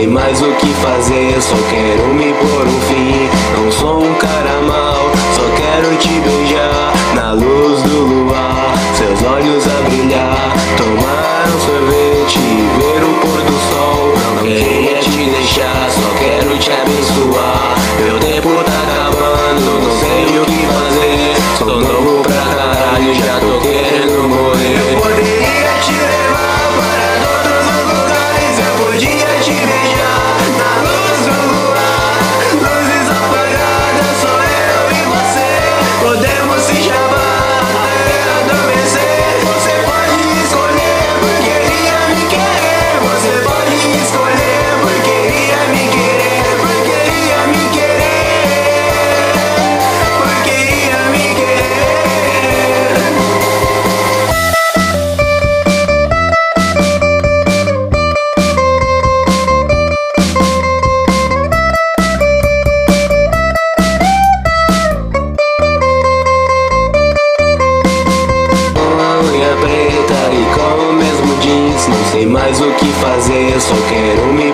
sei mais o que fazer, só quero me pôr um fim. Não sou um cara mal, só quero te beijar na luz do luar. Seus olhos abertos. mais o que fazer, eu só quero me